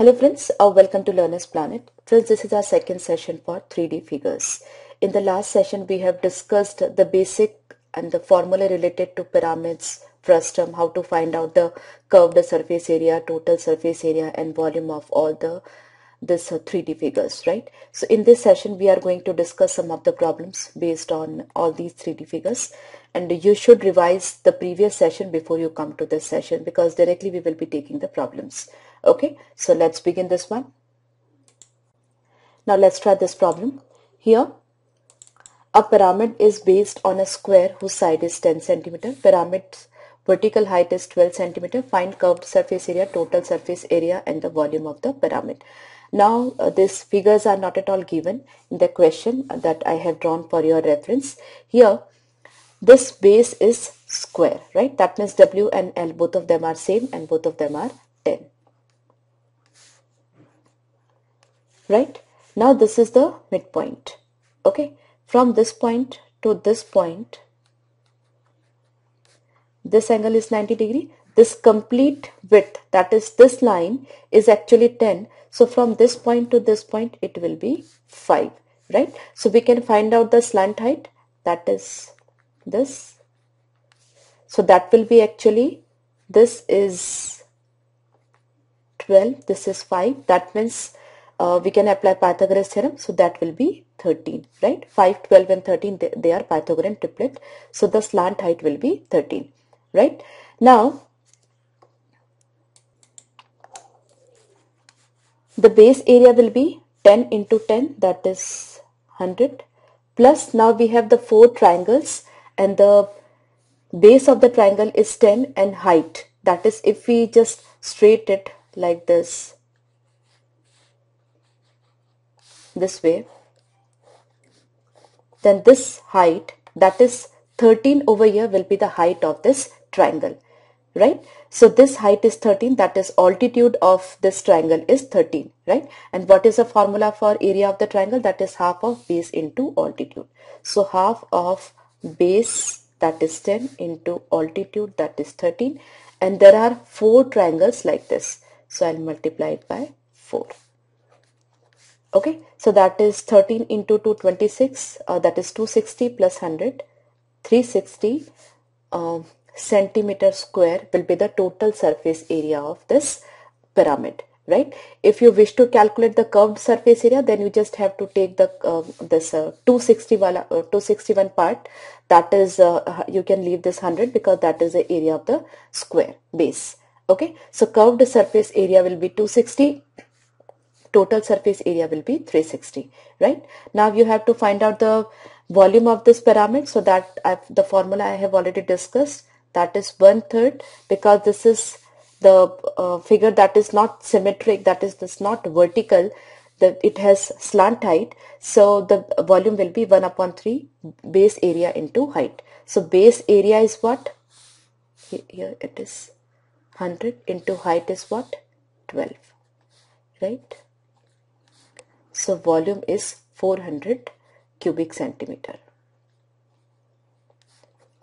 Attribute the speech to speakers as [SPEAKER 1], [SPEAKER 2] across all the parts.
[SPEAKER 1] Hello friends, uh, welcome to Learner's Planet. Friends, this is our second session for 3D figures. In the last session, we have discussed the basic and the formula related to pyramids, frustum, how to find out the curved surface area, total surface area and volume of all the this uh, 3D figures, right? So in this session, we are going to discuss some of the problems based on all these 3D figures. And you should revise the previous session before you come to this session because directly we will be taking the problems. Okay, so let's begin this one. Now let's try this problem. Here, a pyramid is based on a square whose side is 10 centimeter. Pyramid's vertical height is 12 centimeter. Find curved surface area, total surface area and the volume of the pyramid. Now uh, these figures are not at all given in the question that I have drawn for your reference. Here this base is square, right? That means W and L both of them are same and both of them are 10. Right? Now this is the midpoint. Okay? From this point to this point, this angle is 90 degree. This complete width, that is this line, is actually 10 so from this point to this point, it will be 5, right? So we can find out the slant height, that is this. So that will be actually, this is 12, this is 5. That means uh, we can apply Pythagoras theorem. So that will be 13, right? 5, 12 and 13, they, they are Pythagorean triplet. So the slant height will be 13, right? Now, the base area will be 10 into 10 that is 100 plus now we have the four triangles and the base of the triangle is 10 and height that is if we just straight it like this this way then this height that is 13 over here will be the height of this triangle right? So this height is 13 that is altitude of this triangle is 13 right? And what is the formula for area of the triangle? That is half of base into altitude. So half of base that is 10 into altitude that is 13 and there are four triangles like this. So I'll multiply it by 4 okay so that is 13 into 226 uh, that is 260 plus 100 360 um, centimeter square will be the total surface area of this pyramid right? If you wish to calculate the curved surface area then you just have to take the uh, this uh, 261 uh, 261 part that is uh, you can leave this 100 because that is the area of the square base. Okay so curved surface area will be 260 total surface area will be 360 right? Now you have to find out the volume of this pyramid. So that I've, the formula I have already discussed that is one third because this is the uh, figure that is not symmetric that is this not vertical that it has slant height. So the volume will be 1 upon 3 base area into height. So base area is what? Here it is. 100 into height is what? 12 right so volume is 400 cubic centimeter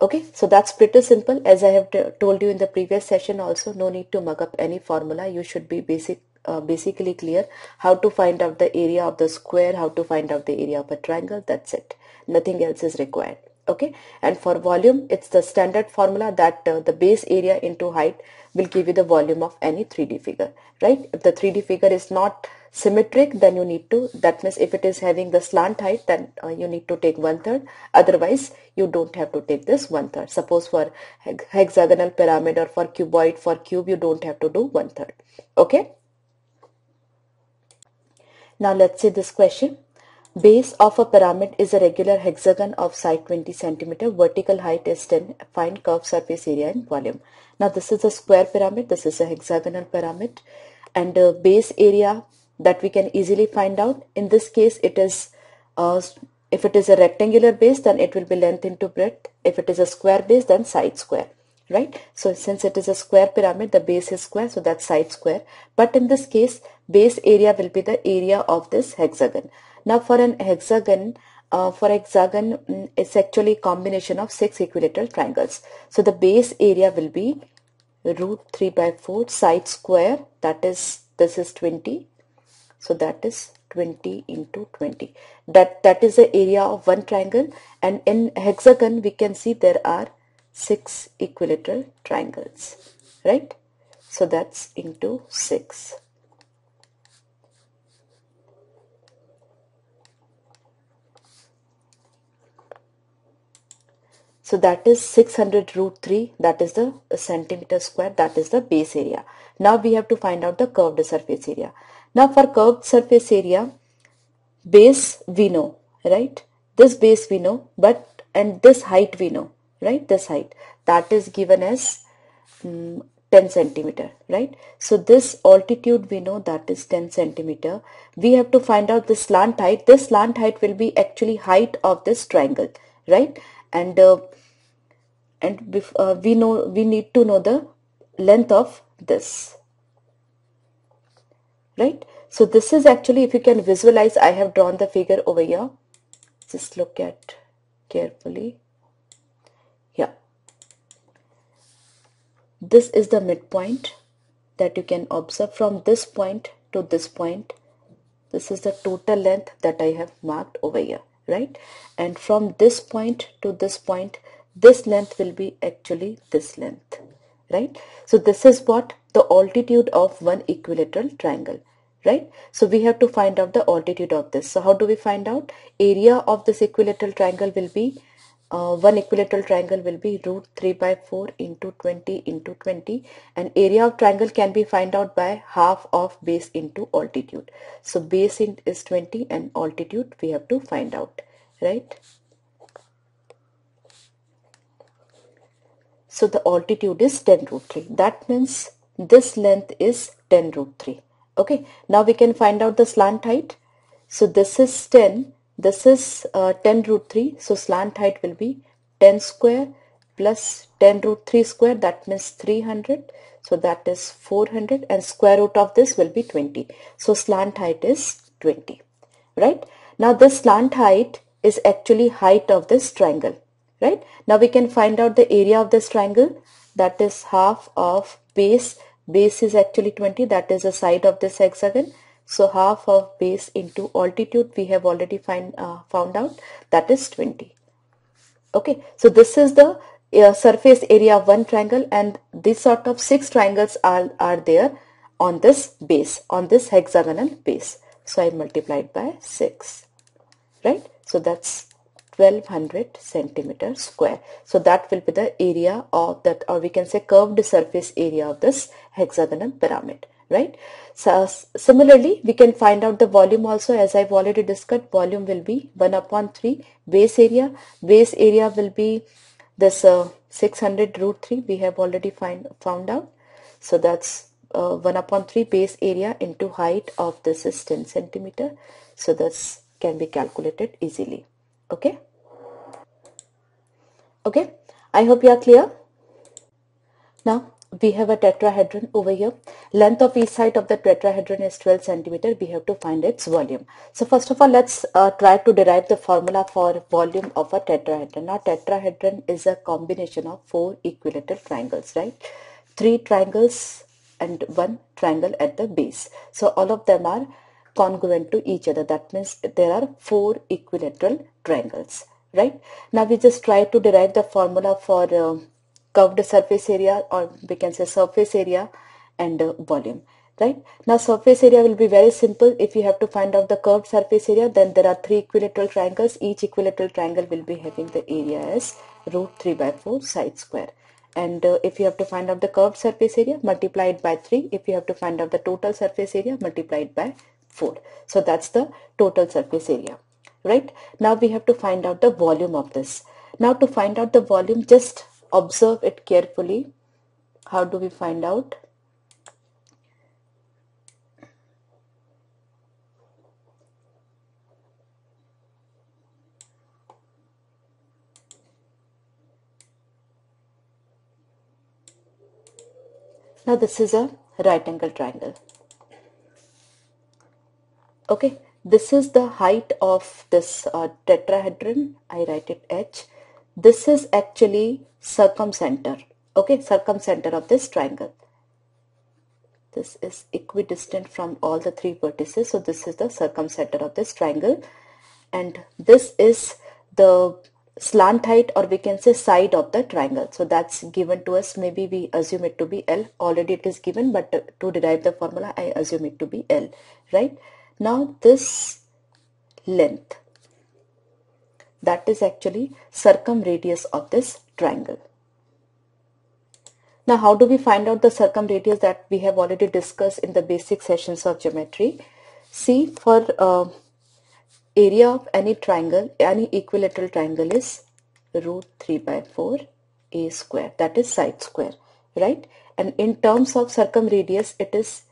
[SPEAKER 1] Okay, so that's pretty simple. As I have told you in the previous session also, no need to mug up any formula. You should be basic, uh, basically clear how to find out the area of the square, how to find out the area of a triangle. That's it. Nothing else is required. Okay, and for volume, it's the standard formula that uh, the base area into height will give you the volume of any 3D figure, right? If the 3D figure is not symmetric then you need to that means if it is having the slant height then uh, you need to take one third. Otherwise you don't have to take this one third. Suppose for hexagonal pyramid or for cuboid for cube you don't have to do one third okay? Now let's see this question base of a pyramid is a regular hexagon of side 20 centimeter vertical height is 10 find curved surface area and volume now this is a square pyramid this is a hexagonal pyramid and uh, base area that we can easily find out. In this case, it is uh, if it is a rectangular base, then it will be length into breadth. If it is a square base, then side square, right? So since it is a square pyramid, the base is square, so that's side square. But in this case, base area will be the area of this hexagon. Now for an hexagon, uh, for hexagon, mm, it's actually combination of six equilateral triangles. So the base area will be root 3 by 4 side square. That is this is 20 so that is 20 into 20 that that is the area of one triangle. And in hexagon we can see there are six equilateral triangles right? So that's into 6 So that is 600 root 3 that is the centimeter square that is the base area. Now we have to find out the curved surface area. Now for curved surface area base we know right? This base we know but and this height we know right? This height. That is given as um, 10 centimeter right? So this altitude we know that is 10 centimeter. We have to find out the slant height. This slant height will be actually height of this triangle right? And uh, and uh, we know we need to know the length of this. Right? So this is actually if you can visualize I have drawn the figure over here. Just look at carefully. Yeah. This is the midpoint that you can observe from this point to this point. This is the total length that I have marked over here. Right? And from this point to this point this length will be actually this length right? So this is what the altitude of one equilateral triangle right? So we have to find out the altitude of this. So how do we find out? Area of this equilateral triangle will be uh, one equilateral triangle will be root 3 by 4 into 20 into 20 and area of triangle can be find out by half of base into altitude. So base is 20 and altitude we have to find out right So the altitude is 10 root 3. That means this length is 10 root 3. Okay. Now we can find out the slant height. So this is 10. This is uh, 10 root 3. So slant height will be 10 square plus 10 root 3 square. That means 300. So that is 400 and square root of this will be 20. So slant height is 20. Right. Now this slant height is actually height of this triangle right? Now we can find out the area of this triangle that is half of base. Base is actually 20 that is the side of this hexagon. So half of base into altitude we have already find uh, found out. That is 20 okay. So this is the uh, surface area of one triangle and this sort of six triangles are, are there on this base on this hexagonal base. So I multiplied by 6 right? So that's 1200 centimeter square. So that will be the area of that or we can say curved surface area of this hexagonal pyramid right. So similarly we can find out the volume also as I've already discussed volume will be 1 upon 3 base area base area will be this uh, 600 root 3 we have already find found out. So that's uh, 1 upon 3 base area into height of this is 10 centimeter. So this can be calculated easily. Okay okay? I hope you are clear. Now we have a tetrahedron over here. Length of each side of the tetrahedron is 12 centimeter. We have to find its volume. So first of all let's uh, try to derive the formula for volume of a tetrahedron. Now tetrahedron is a combination of four equilateral triangles right? Three triangles and one triangle at the base. So all of them are congruent to each other. That means there are four equilateral triangles right? Now we just try to derive the formula for uh, curved surface area or we can say surface area and uh, volume right? Now surface area will be very simple. If you have to find out the curved surface area then there are three equilateral triangles. Each equilateral triangle will be having the area as root 3 by 4 side square. And uh, if you have to find out the curved surface area multiply it by 3 if you have to find out the total surface area multiply it by 4 so that's the total surface area right? Now we have to find out the volume of this. Now to find out the volume just observe it carefully. How do we find out? Now this is a right angle triangle. Okay this is the height of this uh, tetrahedron. I write it H. This is actually circumcenter. Okay, circumcenter of this triangle. this is equidistant from all the three vertices so this is the circumcenter of this triangle and this is the slant height or we can say side of the triangle so that's given to us maybe we assume it to be L already it is given but to derive the formula I assume it to be L right now this length that is actually circumradius of this triangle. Now how do we find out the circumradius that we have already discussed in the basic sessions of geometry? See for uh, area of any triangle, any equilateral triangle is root 3 by 4 a square that is side square right? And in terms of circumradius it is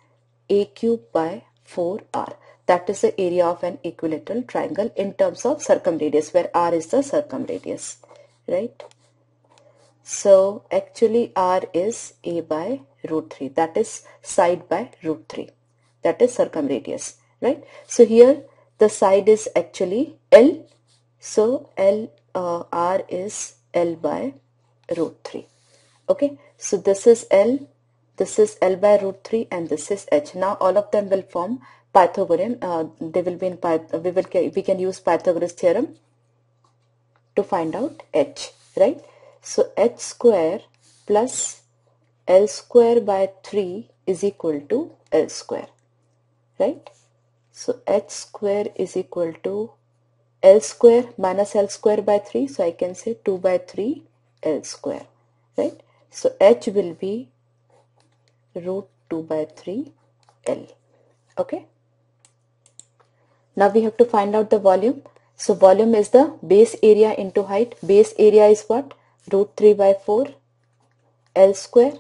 [SPEAKER 1] a cube by 4r that is the area of an equilateral triangle in terms of circumradius where r is the circumradius right so actually R is A by root 3 that is side by root 3 that is circumradius right. So here the side is actually L so L uh, R is L by root 3 okay. So this is L this is L by root 3 and this is H. Now all of them will form Pythagorean uh, they will be in we will we can use Pythagoras theorem to find out H right. So h square plus L square by 3 is equal to L square, right? So h square is equal to L square minus L square by 3. So I can say 2 by 3 L square, right? So h will be root 2 by 3 L, okay? Now we have to find out the volume. So volume is the base area into height. Base area is what? root 3 by 4 L square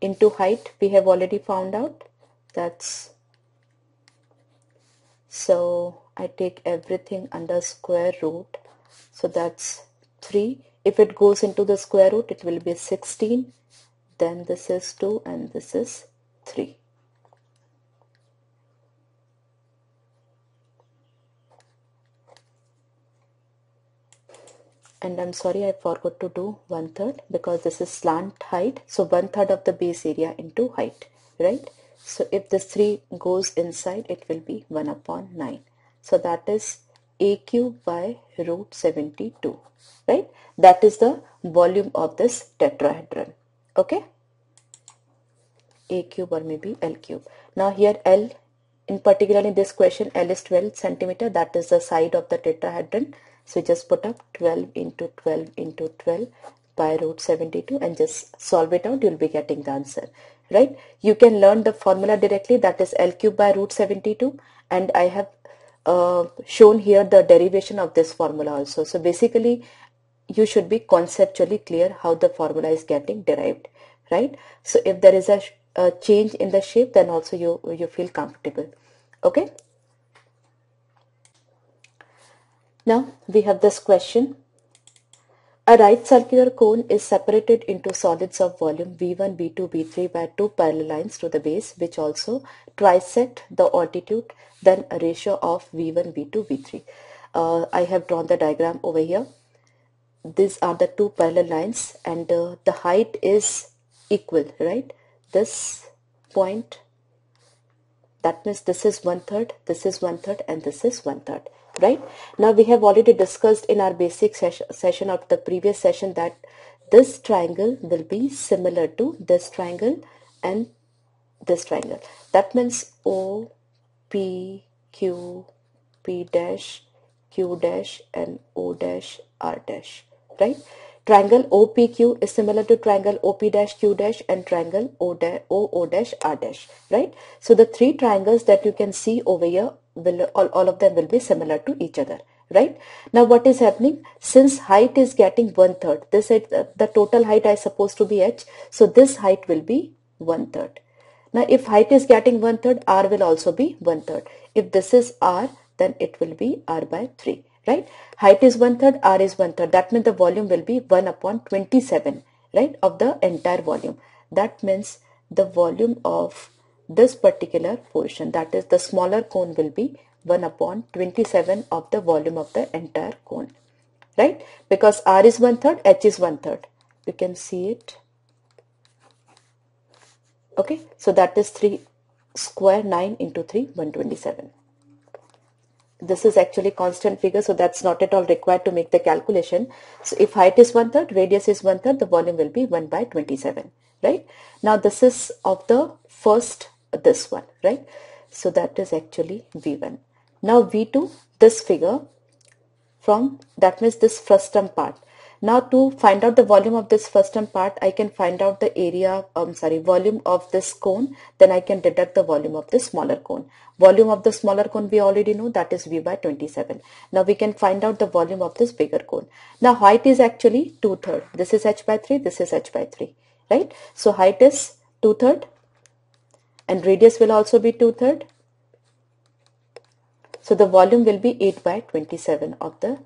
[SPEAKER 1] into height we have already found out that's so I take everything under square root so that's 3 if it goes into the square root it will be 16 then this is 2 and this is 3 and I'm sorry I forgot to do one third because this is slant height. So one third of the base area into height right? So if this 3 goes inside it will be 1 upon 9 so that is a cube by root 72 right? That is the volume of this tetrahedron okay? A cube or maybe l cube. Now here l in particular in this question l is 12 centimeter. That is the side of the tetrahedron so just put up 12 into 12 into 12 by root 72 and just solve it out. You'll be getting the answer, right? You can learn the formula directly that is L cube by root 72 and I have uh, shown here the derivation of this formula also. So basically you should be conceptually clear how the formula is getting derived, right? So if there is a, a change in the shape then also you, you feel comfortable, okay? Now we have this question. A right circular cone is separated into solids of volume V1, V2, V3 by two parallel lines to the base which also trisect the altitude then a ratio of V1, V2, V3. Uh, I have drawn the diagram over here. These are the two parallel lines and uh, the height is equal, right? This point, that means this is one third, this is one third and this is one third right? Now we have already discussed in our basic session, session of the previous session that this triangle will be similar to this triangle and this triangle. That means O P Q P dash Q dash and O dash R dash right? Triangle OPQ is similar to triangle OP dash Q dash and triangle O dash O, o dash R dash right? So the three triangles that you can see over here will all, all of them will be similar to each other right? Now what is happening? Since height is getting one third this is the total height i supposed to be h so this height will be one third now if height is getting one third r will also be one third if this is r then it will be r by 3 right? Height is one third r is one third that means the volume will be 1 upon 27 right of the entire volume. That means the volume of this particular portion that is the smaller cone will be 1 upon 27 of the volume of the entire cone right? Because r is one third h is one third. You can see it. Okay so that is 3 square 9 into 3 127 this is actually constant figure so that's not at all required to make the calculation. So if height is one third radius is one third the volume will be 1 by 27 right? Now this is of the first this one right so that is actually v1 now v2 this figure from that means this frustum part now to find out the volume of this frustum part, I can find out the area, I'm um, sorry, volume of this cone, then I can deduct the volume of the smaller cone. Volume of the smaller cone we already know that is V by 27. Now we can find out the volume of this bigger cone. Now height is actually 2 third. This is h by 3, this is h by 3, right? So height is 2 third and radius will also be 2 third. So the volume will be 8 by 27 of the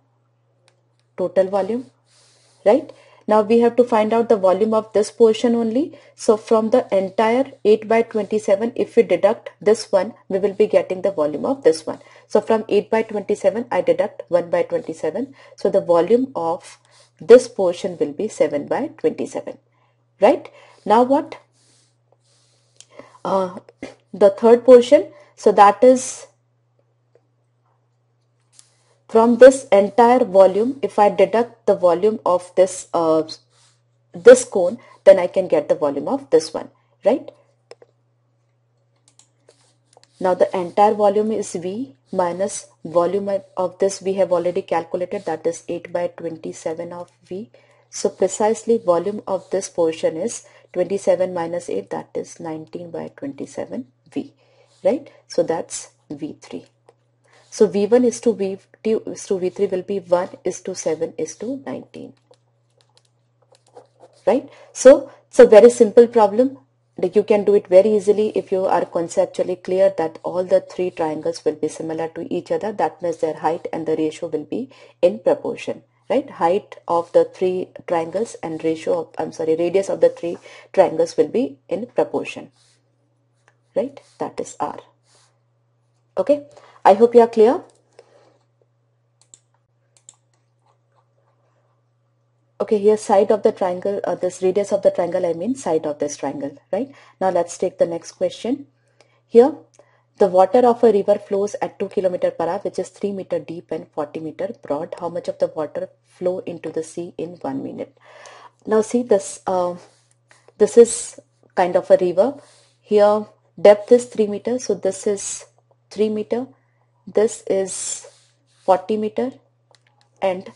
[SPEAKER 1] total volume right? Now we have to find out the volume of this portion only. So from the entire 8 by 27 if we deduct this one we will be getting the volume of this one. So from 8 by 27 I deduct 1 by 27 so the volume of this portion will be 7 by 27 right? Now what the third portion. So that is from this entire volume. If I deduct the volume of this uh, this cone then I can get the volume of this one right? Now the entire volume is V minus volume of this we have already calculated that is 8 by 27 of V. So precisely volume of this portion is 27 minus 8 that is 19 by 27 V right so that's V3 so V1 is to V2 is to V3 will be 1 is to 7 is to 19. Right? So it's a very simple problem. You can do it very easily if you are conceptually clear that all the three triangles will be similar to each other. That means their height and the ratio will be in proportion. Right? Height of the three triangles and ratio of, I'm sorry, radius of the three triangles will be in proportion. Right? That is R. Okay. I hope you are clear. Okay, here side of the triangle, uh, this radius of the triangle, I mean side of this triangle, right? Now let's take the next question. Here, the water of a river flows at 2 km per hour, which is 3 meter deep and 40 meter broad. How much of the water flow into the sea in one minute? Now see this, uh, this is kind of a river. Here, depth is 3 meter. so this is 3 meter this is 40 meter and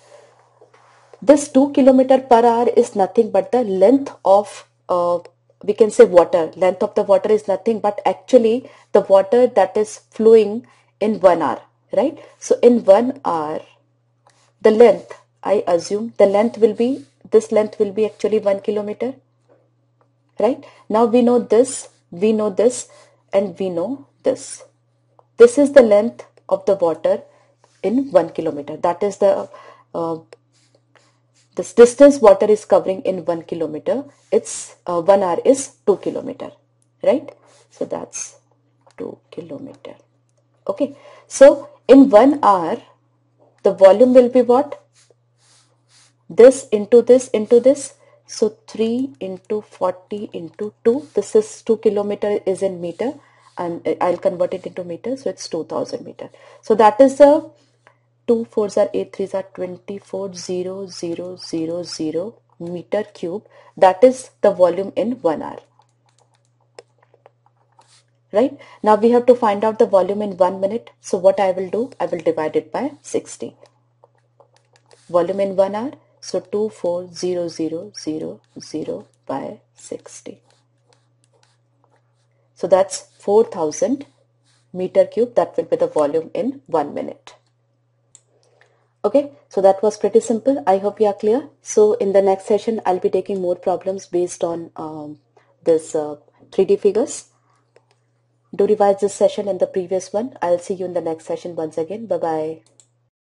[SPEAKER 1] this 2 km per hour is nothing but the length of uh, we can say water. Length of the water is nothing but actually the water that is flowing in one hour right? So in one hour the length I assume the length will be this length will be actually one kilometer right? Now we know this we know this and we know this. This is the length of the water in 1 kilometer. That is the uh, this distance water is covering in 1 kilometer. Its uh, 1 hour is 2 kilometer. Right? So that's 2 kilometer. Okay. So in 1 hour the volume will be what? This into this into this. So 3 into 40 into 2. This is 2 kilometer is in meter and I'll convert it into meter so it's 2000 meter so that is the 2 4s are 8 3s are 24 0 0 0 0 meter cube. That is the volume in 1 hour. Right? Now we have to find out the volume in 1 minute. So what I will do? I will divide it by 60 volume in 1 hour. So 2 4 0 0 0 0 by 60 so that's 4000 meter cube. That will be the volume in one minute. Okay, so that was pretty simple. I hope you are clear. So in the next session, I'll be taking more problems based on um, this uh, 3D figures. Do revise this session and the previous one. I'll see you in the next session once again. Bye-bye.